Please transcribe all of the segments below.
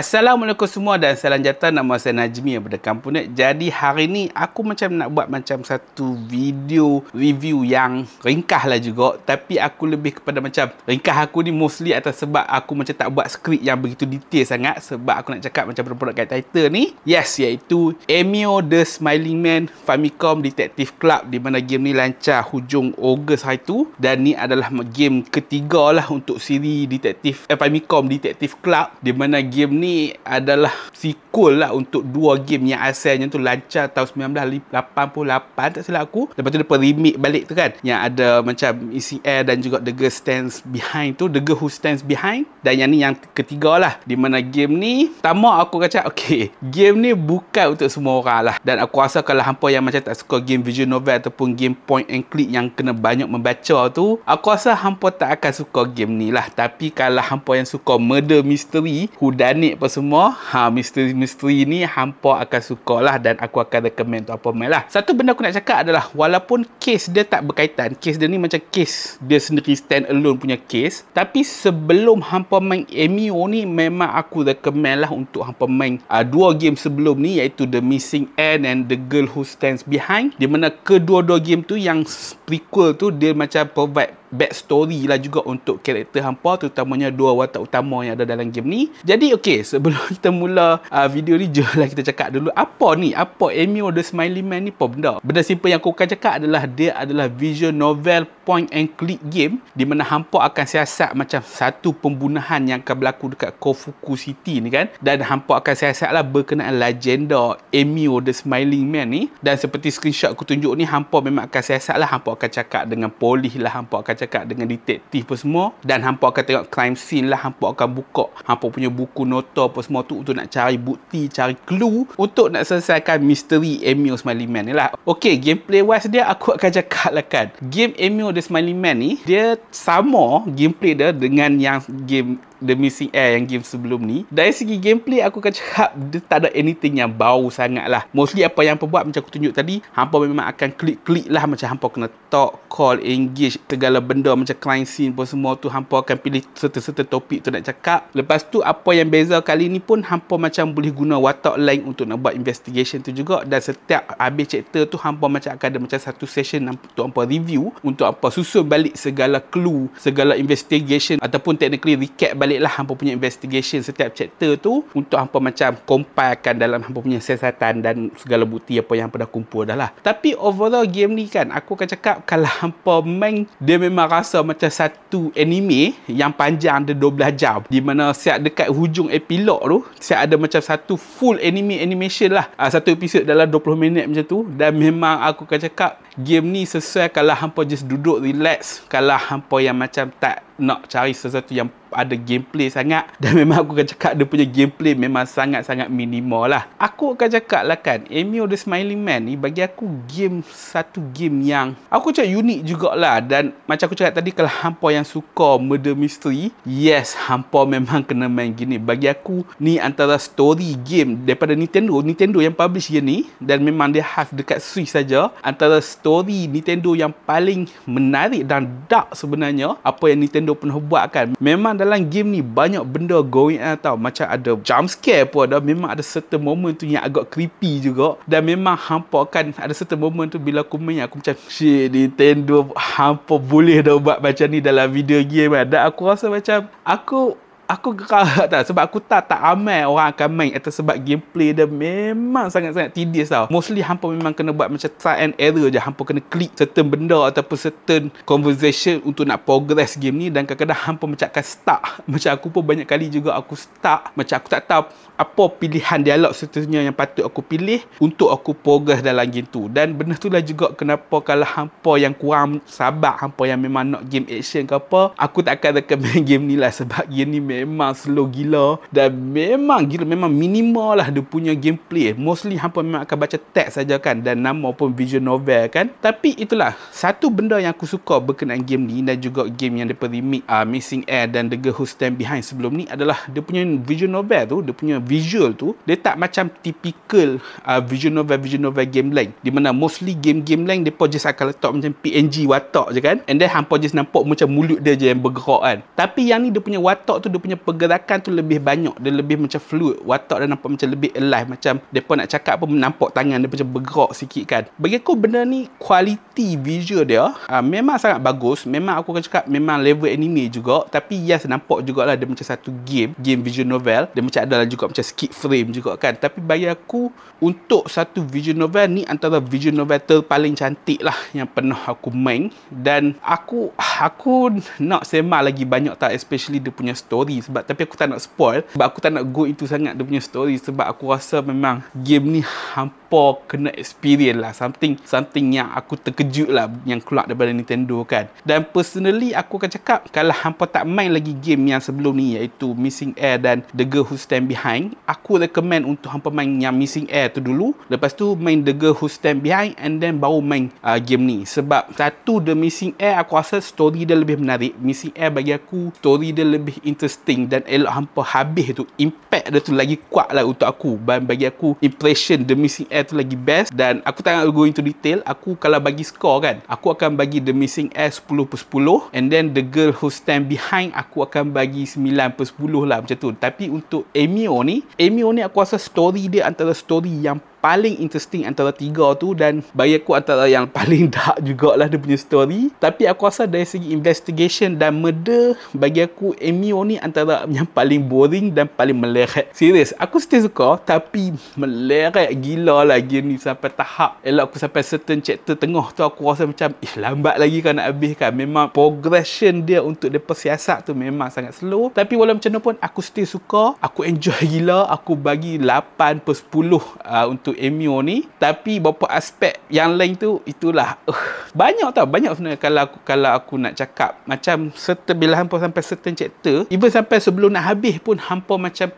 Assalamualaikum semua dan salam jata nama saya Najmi daripada Kampunet. Jadi hari ni aku macam nak buat macam satu video review yang ringkas lah juga tapi aku lebih kepada macam ringkas aku ni mostly atas sebab aku macam tak buat skrip yang begitu detail sangat sebab aku nak cakap macam produk kat title ni. Yes, iaitu Emio The Smiling Man Famicom Detective Club di mana game ni lancar hujung Ogos hari tu dan ni adalah game ketiga lah untuk siri Detective eh, Famicom Detective Club di mana game ni adalah sequel lah untuk dua game yang asalnya tu lancar tahun 1988 tak silap aku. Lepas tu dia remake balik tu kan yang ada macam Missing Air dan juga The Girl Stands Behind tu The Girl Who Stands Behind. Dan yang ni yang ketiga lah di mana game ni pertama aku kata okay game ni bukan untuk semua orang lah. Dan aku rasa kalau hampa yang macam tak suka game visual novel ataupun game point and click yang kena banyak membaca tu aku rasa hampa tak akan suka game ni lah. Tapi kalau hampa yang suka murder mystery whodunit apa semua ha misteri-misteri ni hampa akan suka lah dan aku akan recommend tu apa lah. Satu benda aku nak cakap adalah walaupun case dia tak berkaitan case dia ni macam case dia sendiri stand alone punya case tapi sebelum hampa main MU ni memang aku recommend lah untuk hampa main uh, dua game sebelum ni iaitu The Missing End and The Girl Who Stands Behind di mana kedua-dua game tu yang prequel tu dia macam provide backstory lah juga untuk karakter hampa terutamanya dua watak utama yang ada dalam game ni. Jadi okey sebelum kita mula uh, video ni jomlah kita cakap dulu apa ni? Apa Emio the Smiley Man ni apa benda? Benda simple yang aku akan cakap adalah dia adalah visual novel point and click game di mana hampa akan siasat macam satu pembunuhan yang akan berlaku dekat Kofuku City ni kan? Dan hampa akan siasat lah berkenaan legenda Emio the Smiling Man ni. Dan seperti screenshot aku tunjuk ni hampa memang akan siasat lah hampa akan cakap dengan polis lah hampa akan cakap dengan detektif pun semua dan hampa akan tengok crime scene lah hampa akan buka hampa punya buku nota apa semua tu untuk nak cari bukti cari clue untuk nak selesaikan misteri Emil Smiley Man ni lah. Ok gameplay wise dia aku akan cakap lah kan. Game Emil the Smiley Man ni dia sama gameplay dia dengan yang game The Missing Air yang game sebelum ni. Dari segi gameplay aku akan cakap dia tak ada anything yang bau sangat lah. Mostly apa yang hampa buat macam aku tunjuk tadi hampa memang akan klik-klik lah. Macam hampa kena talk, call, engage segala benda macam crime scene pun semua tu hampa akan pilih serta-serta topik tu nak cakap. Lepas tu apa yang beza kali ni pun hampa macam boleh guna watak lain untuk nak buat investigation tu juga. Dan setiap habis chapter tu hampa macam akan ada macam satu session untuk hampa review untuk hampa susun balik segala clue segala investigation ataupun technically recap balik balik lah hampa punya investigation setiap chapter tu untuk hampa macam compilekan dalam hampa punya siasatan dan segala bukti apa yang hampa dah kumpul dah lah. Tapi overall game ni kan aku akan cakap kalau hampa main dia memang rasa macam satu anime yang panjang ada 12 jam di mana siap dekat hujung epilog tu siap ada macam satu full anime animation lah. Uh, satu episod dalam 20 minit macam tu dan memang aku akan cakap game ni sesuai kalau hampa just duduk relax kalau hampa yang macam tak nak cari sesuatu yang ada gameplay sangat. Dan memang aku akan cakap dia punya gameplay memang sangat-sangat minimal lah. Aku akan cakap lah kan Emio the Smiling Man ni bagi aku game satu game yang aku cakap unik jugalah. Dan macam aku cakap tadi kalau hampa yang suka murder mystery yes hampa memang kena main gini. Bagi aku ni antara story game daripada Nintendo. Nintendo yang publish game ni dan memang dia khas dekat Switch saja antara story Nintendo yang paling menarik dan dark sebenarnya apa yang Nintendo pernah buat kan memang dalam game ni banyak benda going on tau. Macam ada jump scare pun ada. Memang ada certain moment tu yang agak creepy juga. Dan memang hampa kan ada certain moment tu bila aku main aku macam shit Nintendo hampa boleh dah buat macam ni dalam video game kan. Dan aku rasa macam aku aku gerak tak? Sebab aku tak tak ramai orang akan main atau sebab gameplay dia memang sangat-sangat tedious tau. Mostly hampa memang kena buat macam try and error je. Hampa kena klik certain benda ataupun certain conversation untuk nak progress game ni. Dan kadang-kadang hampa macam akan stuck. Macam aku pun banyak kali juga aku stuck. Macam aku tak tahu apa pilihan dialog seterusnya yang patut aku pilih untuk aku progress dalam game tu. Dan benda tu lah juga kenapa kalau hampa yang kurang sabar hampa yang memang nak game action ke apa aku tak akan recommend game ni lah sebab game ni memang slow gila dan memang gila memang minimal lah dia punya gameplay. Mostly hampa memang akan baca teks saja kan dan nama pun visual novel kan. Tapi itulah satu benda yang aku suka berkenaan game ni dan juga game yang dia remake uh, Missing Air dan The Girl Who Stand Behind sebelum ni adalah dia punya visual novel tu dia punya visual tu dia tak macam typical uh, visual novel visual novel game lain. Di mana mostly game-game lain dia just akan letak macam PNG watak je kan. And then hampa just nampak macam mulut dia je yang bergerak kan. Tapi yang ni dia punya watak tu dia punya punya pergerakan tu lebih banyak. Dia lebih macam fluid. Watak dia nampak macam lebih alive. Macam depa nak cakap pun nampak tangan dia macam bergerak sikit kan. Bagi aku benda ni kualiti visual dia uh, memang sangat bagus. Memang aku akan cakap memang level anime juga. Tapi yes nampak jugalah dia macam satu game. Game visual novel. Dia macam adalah juga macam skip frame juga kan. Tapi bagi aku untuk satu visual novel ni antara visual novel terpaling cantik lah yang pernah aku main. Dan aku aku nak semak lagi banyak tak especially dia punya story sebab tapi aku tak nak spoil sebab aku tak nak go into sangat dia punya story sebab aku rasa memang game ni hampa kena experience lah. Something something yang aku terkejut lah yang keluar daripada Nintendo kan. Dan personally aku akan cakap kalau hampa tak main lagi game yang sebelum ni iaitu Missing Air dan The Girl Who Stand Behind aku recommend untuk hampa main yang Missing Air tu dulu. Lepas tu main The Girl Who Stand Behind and then baru main uh, game ni. Sebab satu The Missing Air aku rasa story dia lebih menarik. Missing Air bagi aku story dia lebih interesting dan elok hampa habis tu impact dia tu lagi kuat lah untuk aku. Dan bagi aku impression The Missing Air tu lagi best. Dan aku tak nak go into detail aku kalau bagi score kan aku akan bagi The Missing Air 10 per 10 and then The Girl Who Stand Behind aku akan bagi 9 per 10 lah macam tu. Tapi untuk Emio ni Emio ni aku rasa story dia antara story yang paling interesting antara tiga tu dan bagi aku antara yang paling dark jugalah dia punya story. Tapi aku rasa dari segi investigation dan murder bagi aku Emio ni antara yang paling boring dan paling meleret serius aku still suka tapi meleret gila game ni sampai tahap. Elok aku sampai certain chapter tengah tu aku rasa macam ih lambat lagi kan nak habis kan memang progression dia untuk dia siasat tu memang sangat slow. Tapi walau macam mana pun aku still suka aku enjoy gila. Aku bagi 8 per 10 uh, untuk untuk Emio ni tapi beberapa aspek yang lain tu itulah. Uh, banyak tau banyak sebenarnya kalau aku kalau aku nak cakap macam certain bila hampa sampai certain chapter even sampai sebelum nak habis pun hampa macam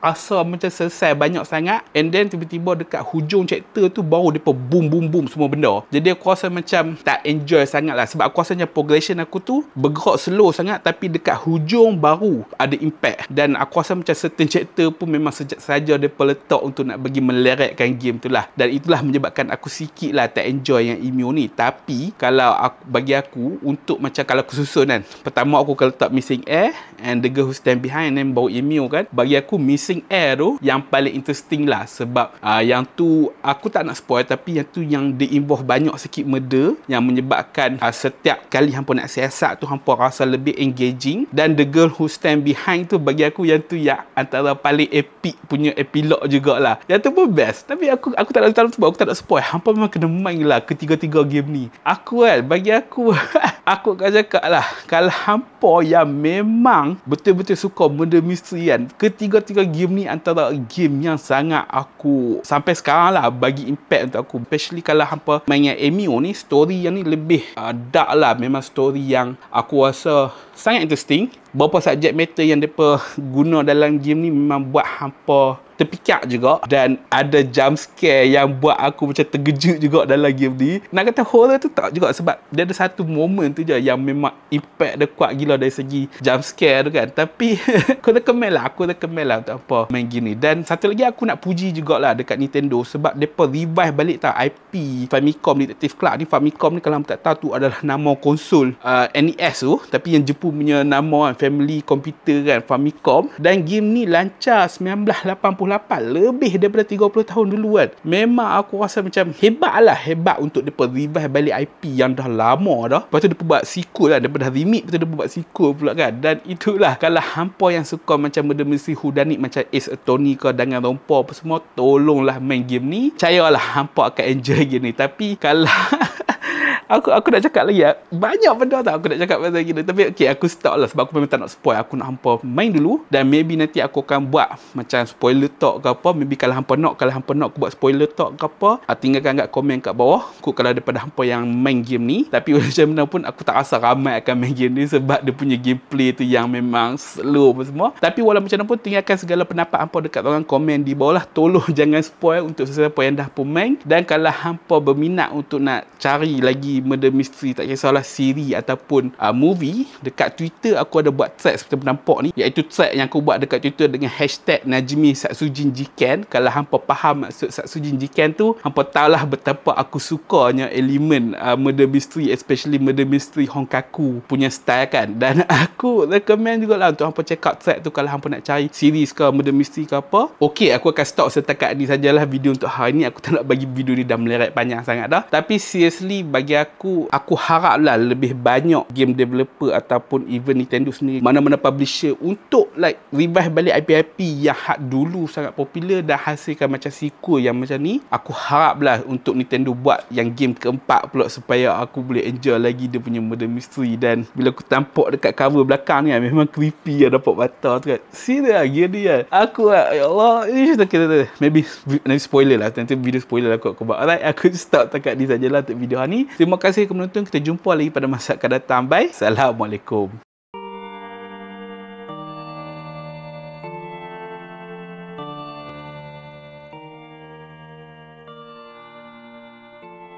asa macam selesai banyak sangat and then tiba-tiba dekat hujung chapter tu baru dia boom boom boom semua benda. Jadi aku rasa macam tak enjoy sangat lah. Sebab aku rasa macam progression aku tu bergerak slow sangat tapi dekat hujung baru ada impact. Dan aku rasa macam certain chapter pun memang sejak saja dia letak untuk nak bagi meleretkan game tu lah. Dan itulah menyebabkan aku sikit lah tak enjoy yang email ni. Tapi kalau aku, bagi aku untuk macam kalau aku susun kan pertama aku akan letak missing air and the girl who stand behind and then bawa email kan. Bagi aku missing Missing Air tu yang paling interesting lah sebab uh, yang tu aku tak nak spoil tapi yang tu yang di involve banyak sikit murder yang menyebabkan uh, setiap kali hampa nak siasat tu hampa rasa lebih engaging dan The Girl Who Stand Behind tu bagi aku yang tu yang antara paling epic punya epilog jugalah. Yang tu pun best tapi aku aku tak nak tahu sebab aku tak nak spoil. Hampa memang kena main lah ketiga-tiga game ni. Aku kan bagi aku aku akan cakap lah kalau hampa yang memang betul-betul suka benda misteri kan ketiga-tiga game game ni antara game yang sangat aku sampai sekarang lah bagi impact untuk aku. Especially kalau hampa main yang Emio ni story yang ni lebih uh, dark lah. Memang story yang aku rasa sangat interesting beberapa subject matter yang mereka guna dalam game ni memang buat hampa terpikat juga. Dan ada jump scare yang buat aku macam terkejut juga dalam game ni. Nak kata horror tu tak juga sebab dia ada satu moment tu je yang memang impact dia kuat gila dari segi jump scare tu kan. Tapi aku recommend lah aku recommend lah untuk apa main game ni. Dan satu lagi aku nak puji jugalah dekat Nintendo sebab mereka revive balik tau IP Famicom Detective Club ni. Famicom ni kalau tak tahu tu adalah nama konsol uh, NES tu. Tapi yang Jepun punya nama kan family computer kan Famicom. Dan game ni lancar 1988 lebih daripada 30 tahun dulu kan. Memang aku rasa macam hebat lah hebat untuk dia revive balik IP yang dah lama dah. Lepas tu dia buat sequel lah dia dah remake lepas tu dia buat sequel pula kan. Dan itulah kalau hampa yang suka macam benda mesti hudanit macam Ace Attorney ke dengan rompa apa semua tolonglah main game ni. Percayalah hampa akan enjoy game ni. Tapi kalau aku aku nak cakap lagi ya. Banyak benda tak aku nak cakap pasal gini. Tapi okey aku stop lah sebab aku memang tak nak spoil. Aku nak hampa main dulu dan maybe nanti aku akan buat macam spoiler talk ke apa. Maybe kalau hampa nak, kalau hampa nak aku buat spoiler talk ke apa, ah, tinggalkan kat komen kat bawah. Aku kalau daripada hampa yang main game ni. Tapi macam mana pun aku tak rasa ramai akan main game ni sebab dia punya gameplay tu yang memang slow apa semua. Tapi walau macam mana pun tinggalkan segala pendapat hampa dekat orang komen di bawah lah. Tolong jangan spoil untuk sesiapa yang dah pun main. Dan kalau hampa berminat untuk nak cari lagi murder mystery tak kisahlah siri ataupun uh, movie dekat Twitter aku ada buat thread seperti nampak ni iaitu thread yang aku buat dekat Twitter dengan hashtag Najmi Satsujin Jiken. Kalau hampa faham maksud Satsujin Jiken tu hampa tahulah betapa aku sukanya elemen uh, murder mystery especially murder mystery Honkaku punya style kan. Dan aku recommend juga lah untuk hampa check out thread tu kalau hampa nak cari series ke murder mystery ke apa. Ok aku akan stop setakat ni sajalah video untuk hari ni. Aku tak nak bagi video ni dah meleret panjang sangat dah. Tapi seriously bagi aku aku harap lah lebih banyak game developer ataupun even Nintendo sendiri mana-mana publisher untuk like revive balik IP-IP yang hak dulu sangat popular dan hasilkan macam sequel yang macam ni aku harap lah untuk Nintendo buat yang game keempat pula supaya aku boleh enjoy lagi dia punya murder mystery. Dan bila aku tampak dekat cover belakang ni memang creepy lah dapat mata tu kan. Serius lah dia dia. Aku lah ya Allah maybe nanti spoiler lah nanti video spoiler lah aku, aku buat. Alright aku stop takat ni sajalah untuk video ni. Terima kasih kepada menonton kita jumpa lagi pada masa akan datang. Bye. Assalamualaikum